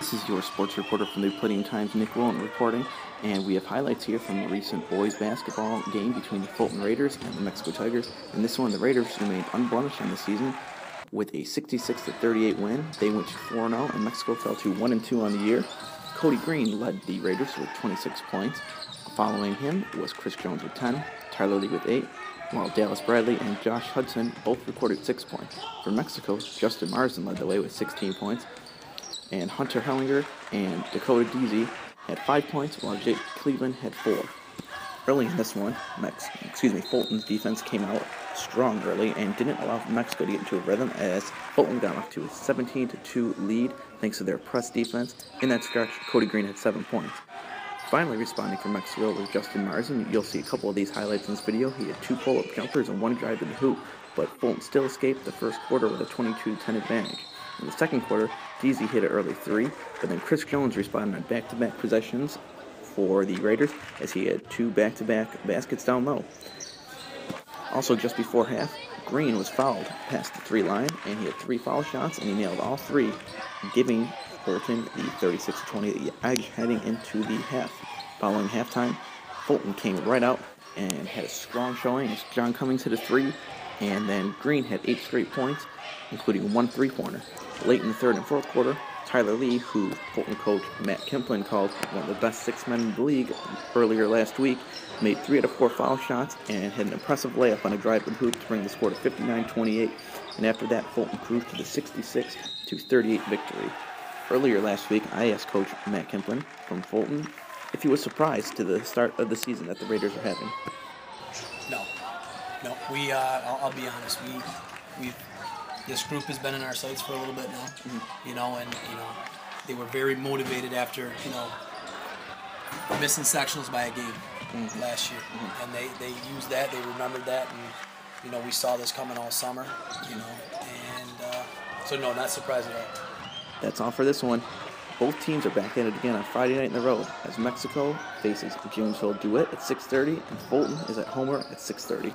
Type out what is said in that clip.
This is your sports reporter from the Palladium Times, Nick Wojton, reporting, and we have highlights here from the recent boys basketball game between the Fulton Raiders and the Mexico Tigers. In this one, the Raiders remained unblemished on the season with a 66 38 win. They went to 4 0, and Mexico fell to 1 2 on the year. Cody Green led the Raiders with 26 points. Following him was Chris Jones with 10, Tyler Lee with 8, while Dallas Bradley and Josh Hudson both recorded 6 points. For Mexico, Justin Marsden led the way with 16 points, and Hunter Hellinger and Dakota Deasy had 5 points, while Jake Cleveland had 4. Early in this one, Mex- excuse me, Fulton's defense came out strong early and didn't allow Mexico to get into a rhythm as Fulton got off to a 17 2 lead thanks to their press defense. In that stretch, Cody Green had 7 points. Finally responding for Mexico was Justin Marsden. You'll see a couple of these highlights in this video. He had two pull-up jumpers and one drive to the hoop, but Fulton still escaped the first quarter with a 22-10 advantage. In the second quarter, Deasy hit an early three, but then Chris Jones responded on back-to-back possessions for the Raiders as he had two back-to-back baskets down low. Also, just before half, Green was fouled past the three line, and he had three foul shots, and he nailed all three, giving Fulton the 36-20 edge heading into the half. Following halftime, Fulton came right out and had a strong showing as John Cummings hit a three, and then Green had eight straight points, including one three-pointer. Late in the third and fourth quarter, Tyler Lee, who Fulton coach Matt Kemplin called one of the best six men in the league earlier last week, made three out of four foul shots and had an impressive layup on a drive with hoop to bring the score to 59-28. And after that, Fulton cruised to the 66 38 victory. Earlier last week, I asked Coach Matt Kemplin from Fulton if he was surprised to the start of the season that the Raiders are having. No, no. We, uh, I'll, I'll be honest. We, we, this group has been in our sights for a little bit now. Mm-hmm. You know, and you know, they were very motivated after you know missing sectionals by a game mm-hmm. last year, mm-hmm. and they they used that. They remembered that, and you know, we saw this coming all summer. You know, and uh, so no, not surprised at all. That's all for this one. Both teams are back at it again on Friday night in the road as Mexico faces Jamesville-DeWitt at 6:30 and Fulton is at Homer at 6:30.